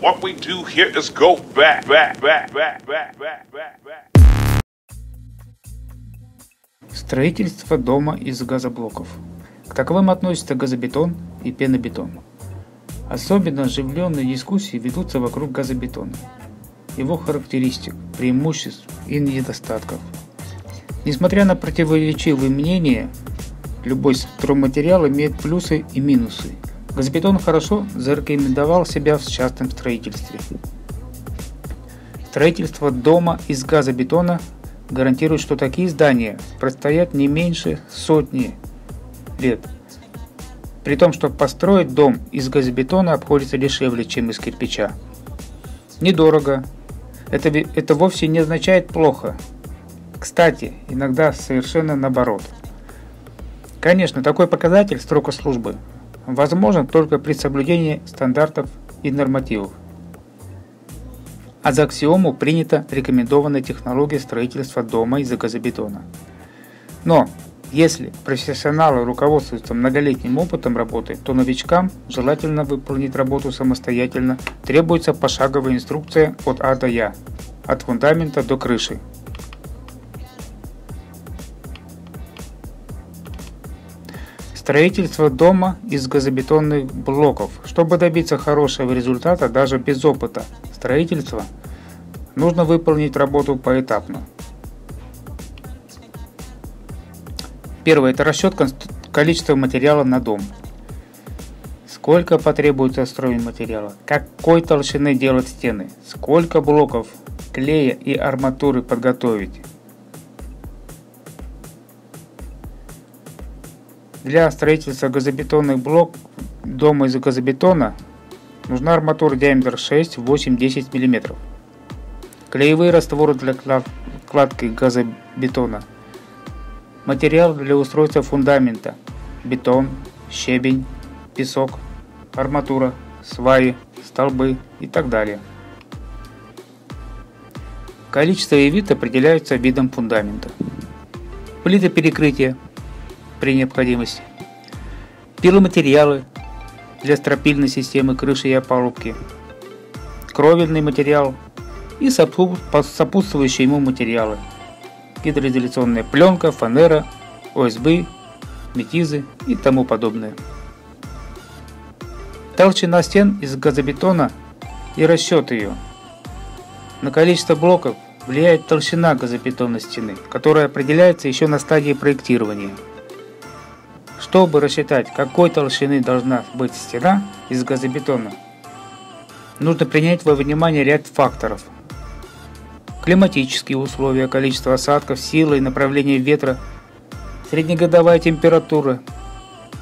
What we do here is go back, back, back, back, back, back, back, back. Строительство дома из газоблоков. К таковым относятся газобетон и пенобетон. Особенно оживленные дискуссии ведутся вокруг газобетона, его характеристик, преимуществ и недостатков. Несмотря на противоречивые мнения, любой стройматериал имеет плюсы и минусы. Газобетон хорошо зарекомендовал себя в частном строительстве. Строительство дома из газобетона гарантирует, что такие здания простоят не меньше сотни лет. При том, что построить дом из газобетона обходится дешевле, чем из кирпича. Недорого. Это, это вовсе не означает плохо. Кстати, иногда совершенно наоборот. Конечно, такой показатель срока службы возможен только при соблюдении стандартов и нормативов. А за аксиому принята рекомендованная технология строительства дома из газобетона. Но если профессионалы руководствуются многолетним опытом работы, то новичкам желательно выполнить работу самостоятельно. Требуется пошаговая инструкция от А до Я, от фундамента до крыши. Строительство дома из газобетонных блоков. Чтобы добиться хорошего результата даже без опыта строительства, нужно выполнить работу поэтапно. Первое – это расчет количества материала на дом. Сколько потребуется строить материала, какой толщины делать стены, сколько блоков клея и арматуры подготовить, Для строительства газобетонных блок дома из газобетона нужна арматура диаметр 6, 8, 10 мм. Клеевые растворы для кладки газобетона. Материал для устройства фундамента. Бетон, щебень, песок, арматура, сваи, столбы и так далее. Количество и вид определяются видом фундамента. Плиты перекрытия при необходимости. Пиломатериалы для стропильной системы крыши и опалубки. Кровельный материал и сопутствующие ему материалы. Гидроизоляционная пленка, фанера, ОСБ, метизы и тому подобное. Толщина стен из газобетона и расчет ее. На количество блоков влияет толщина газобетонной стены, которая определяется еще на стадии проектирования. Чтобы рассчитать, какой толщины должна быть стена из газобетона, нужно принять во внимание ряд факторов. Климатические условия, количество осадков, сила и направление ветра, среднегодовая температура.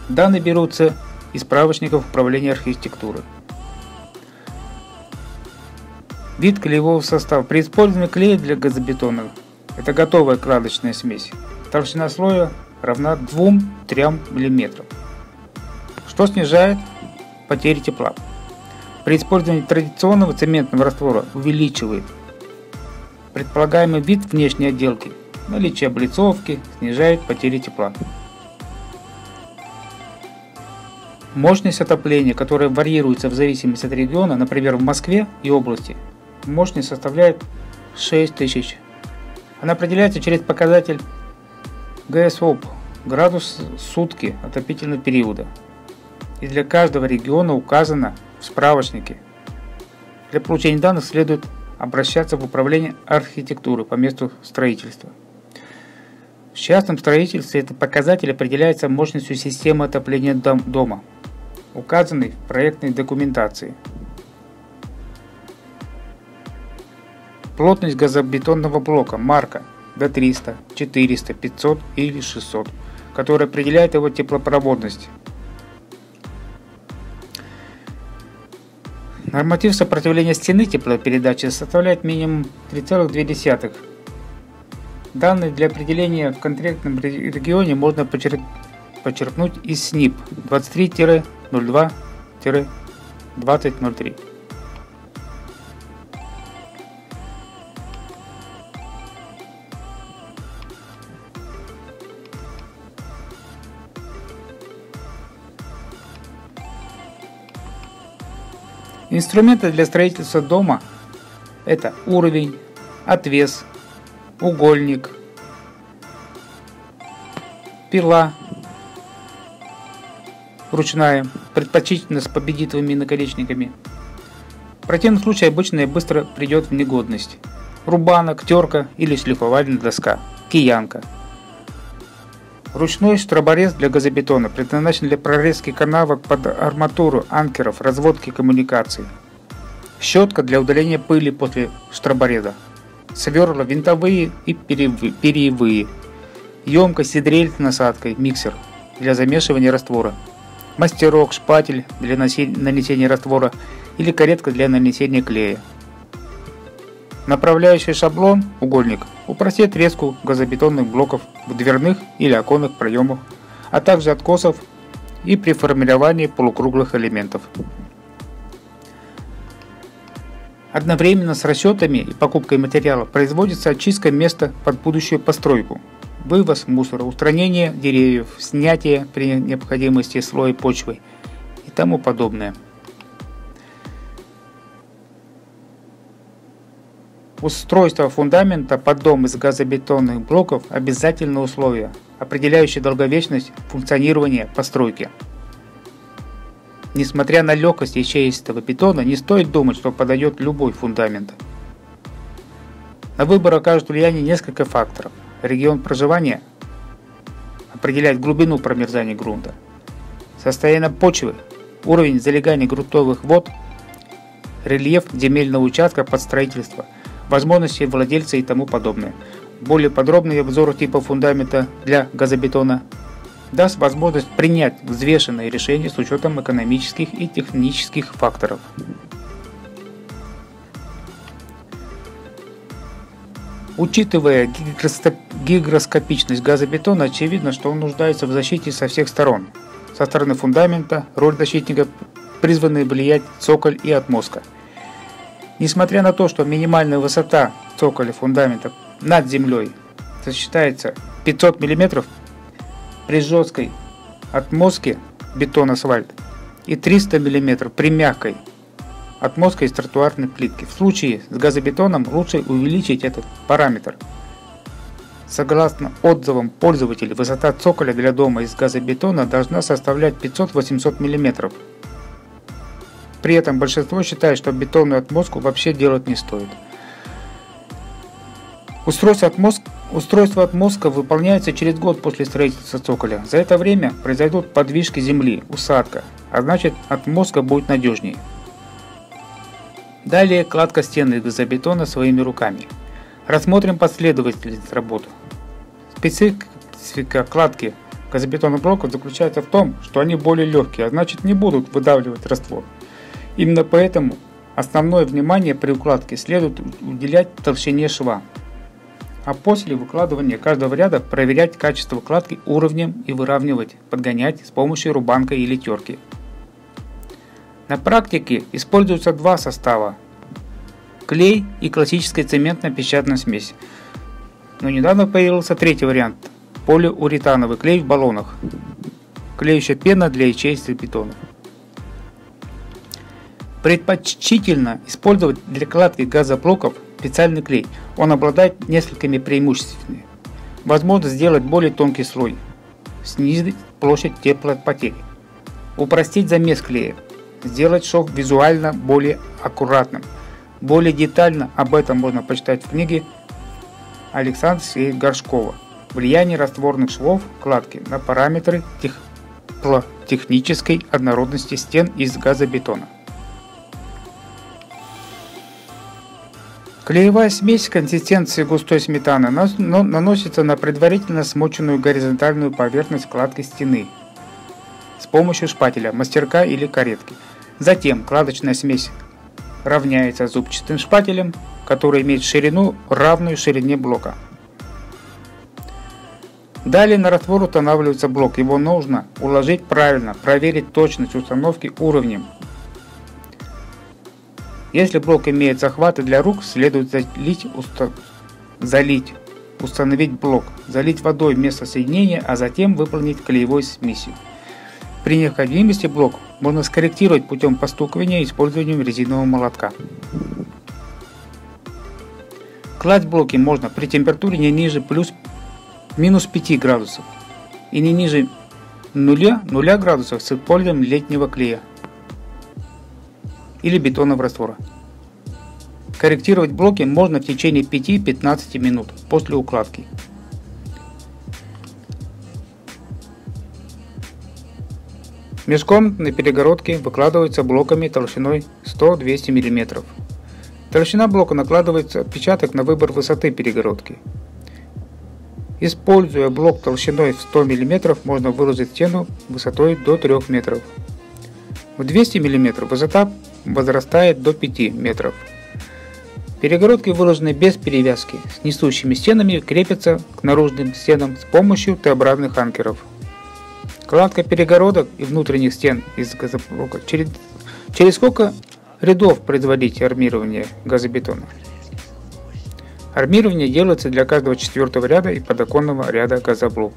Данные берутся из справочников управления архитектуры. Вид клеевого состава. При использовании клея для газобетона это готовая кладочная смесь. Толщина слоя равна 2-3 мм, что снижает потери тепла. При использовании традиционного цементного раствора увеличивает предполагаемый вид внешней отделки, наличие облицовки снижает потери тепла. Мощность отопления, которая варьируется в зависимости от региона, например в Москве и области, мощность составляет 6000. Она определяется через показатель ГСОП – градус сутки отопительного периода. И для каждого региона указано в справочнике. Для получения данных следует обращаться в управление архитектуры по месту строительства. В частном строительстве этот показатель определяется мощностью системы отопления дома, указанной в проектной документации. Плотность газобетонного блока марка – до 300, 400, 500 или 600, который определяет его теплопроводность. Норматив сопротивления стены теплопередачи составляет минимум 3,2. Данные для определения в конкретном регионе можно почерпнуть из СНИП 23-02-2003. Инструменты для строительства дома – это уровень, отвес, угольник, пила ручная, предпочтительно с победитовыми наконечниками. В противном случае обычная быстро придет в негодность. Рубанок, терка или шлифовальная доска, киянка. Ручной штроборез для газобетона предназначен для прорезки канавок под арматуру, анкеров, разводки коммуникаций. Щетка для удаления пыли после штробореза. Сверла винтовые и перьевые емкость и дрель с насадкой, миксер для замешивания раствора, мастерок, шпатель для нанесения раствора или каретка для нанесения клея. Направляющий шаблон, угольник, упростит резку газобетонных блоков в дверных или оконных проемах, а также откосов и при формировании полукруглых элементов. Одновременно с расчетами и покупкой материала производится очистка места под будущую постройку – вывоз мусора, устранение деревьев, снятие при необходимости слоя почвы и тому подобное. Устройство фундамента под дом из газобетонных блоков – обязательное условие, определяющее долговечность функционирования постройки. Несмотря на легкость ячеистого бетона, не стоит думать, что подойдет любой фундамент. На выбор окажут влияние несколько факторов – Регион проживания определяет глубину промерзания грунта, состояние почвы, уровень залегания грунтовых вод, рельеф земельного участка под строительство, возможности владельца и тому подобное. Более подробный обзор типа фундамента для газобетона даст возможность принять взвешенное решение с учетом экономических и технических факторов. Учитывая гигроскопичность газобетона, очевидно, что он нуждается в защите со всех сторон. Со стороны фундамента роль защитника призваны влиять цоколь и отмостка. Несмотря на то, что минимальная высота цоколя фундамента над землей сочетается 500 мм при жесткой отмостке бетон-асфальт и 300 мм при мягкой отмостка из тротуарной плитки. В случае с газобетоном лучше увеличить этот параметр. Согласно отзывам пользователей, высота цоколя для дома из газобетона должна составлять 500-800 мм. При этом большинство считает, что бетонную отмостку вообще делать не стоит. Устройство отмостка, устройство отмостка выполняется через год после строительства цоколя. За это время произойдут подвижки земли, усадка, а значит отмостка будет надежнее. Далее кладка стены из газобетона своими руками. Рассмотрим последовательность работы. Специфика кладки газобетонных блоков заключается в том, что они более легкие, а значит не будут выдавливать раствор. Именно поэтому основное внимание при укладке следует уделять толщине шва, а после выкладывания каждого ряда проверять качество кладки уровнем и выравнивать, подгонять с помощью рубанка или терки. На практике используются два состава – клей и классическая цементно-песчаная смесь. Но недавно появился третий вариант – полиуретановый клей в баллонах, клеющая пена для ячеистых бетонов. Предпочтительно использовать для кладки газоблоков специальный клей. Он обладает несколькими преимуществами. Возможно сделать более тонкий слой, снизить площадь теплопотери, упростить замес клея, сделать шов визуально более аккуратным. Более детально об этом можно почитать в книге Александра Горшкова «Влияние растворных швов кладки на параметры теплотехнической однородности стен из газобетона». Клеевая смесь консистенции густой сметаны наносится на предварительно смоченную горизонтальную поверхность кладки стены с помощью шпателя, мастерка или каретки – Затем кладочная смесь равняется зубчатым шпателем, который имеет ширину, равную ширине блока. Далее на раствор устанавливается блок. Его нужно уложить правильно, проверить точность установки уровнем. Если блок имеет захваты для рук, следует залить, уста... залить, установить блок, залить водой вместо соединения, а затем выполнить клеевой смесью. При необходимости блок можно скорректировать путем постукивания использованием резинового молотка. Класть блоки можно при температуре не ниже плюс минус 5 градусов и не ниже 0, 0 градусов с использованием летнего клея или бетонного раствора. Корректировать блоки можно в течение 5-15 минут после укладки. Межкомнатные перегородки выкладываются блоками толщиной 100-200 мм. Толщина блока накладывается отпечаток на выбор высоты перегородки. Используя блок толщиной в 100 мм, можно выложить стену высотой до 3 метров. В 200 мм высота возрастает до 5 метров. Перегородки выложены без перевязки, с несущими стенами крепятся к наружным стенам с помощью Т-образных анкеров. Кладка перегородок и внутренних стен из газоблока. Через, через сколько рядов производить армирование газобетона? Армирование делается для каждого четвертого ряда и подоконного ряда газоблока.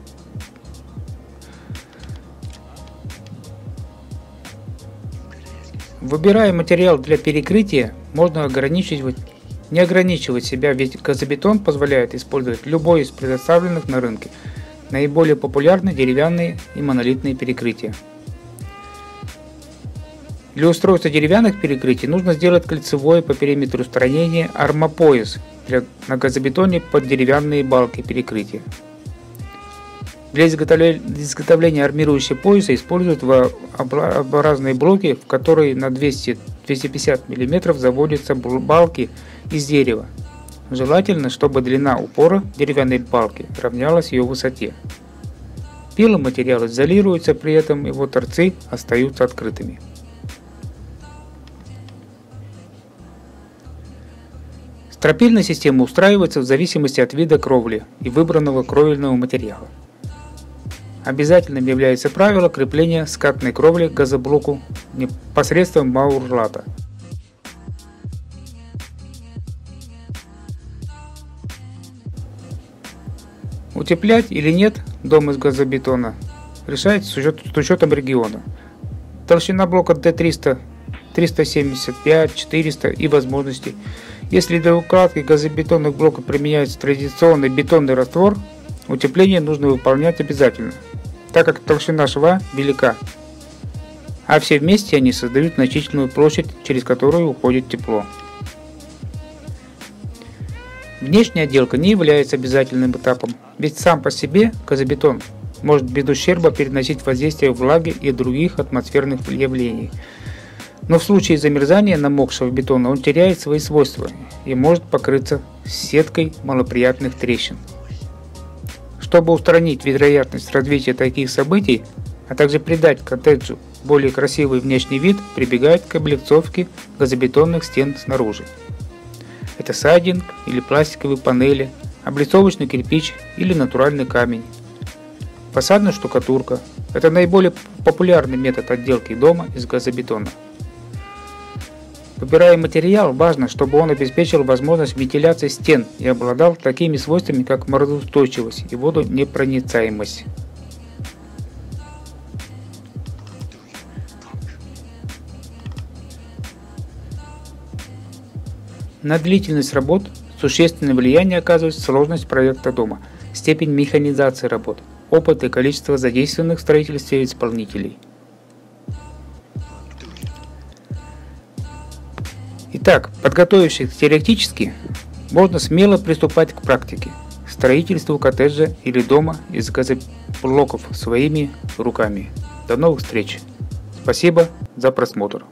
Выбирая материал для перекрытия, можно ограничивать, не ограничивать себя, ведь газобетон позволяет использовать любой из предоставленных на рынке. Наиболее популярны деревянные и монолитные перекрытия. Для устройства деревянных перекрытий нужно сделать кольцевое по периметру строения армопояс для, на газобетоне под деревянные балки перекрытия. Для изготовления армирующего пояса используют V-образные блоки, в которые на 200-250 мм заводятся балки из дерева. Желательно, чтобы длина упора деревянной балки равнялась ее высоте. Пиломатериал изолируется, при этом его торцы остаются открытыми. Стропильная система устраивается в зависимости от вида кровли и выбранного кровельного материала. Обязательным является правило крепления скатной кровли к газоблоку посредством маурлата. Утеплять или нет дом из газобетона решается с, учет, с учетом региона. Толщина блока D300 375, 400 и возможностей. Если для укладки газобетонных блоков применяется традиционный бетонный раствор, утепление нужно выполнять обязательно – так как толщина шва велика, а все вместе они создают значительную площадь, через которую уходит тепло. Внешняя отделка не является обязательным этапом, ведь сам по себе газобетон может без ущерба переносить воздействие влаги и других атмосферных явлений. Но в случае замерзания намокшего бетона он теряет свои свойства и может покрыться сеткой малоприятных трещин. Чтобы устранить вероятность развития таких событий, а также придать коттеджу более красивый внешний вид, прибегают к облицовке газобетонных стен снаружи. Это сайдинг или пластиковые панели, облицовочный кирпич или натуральный камень. Фасадная штукатурка – это наиболее популярный метод отделки дома из газобетона. Выбирая материал, важно, чтобы он обеспечил возможность вентиляции стен и обладал такими свойствами, как морозоустойчивость и водонепроницаемость. На длительность работ существенное влияние оказывает сложность проекта дома, степень механизации работ, опыт и количество задействованных в строительстве исполнителей – Итак, подготовившись теоретически, можно смело приступать к практике – строительству коттеджа или дома из газоблоков своими руками. До новых встреч! Спасибо за просмотр!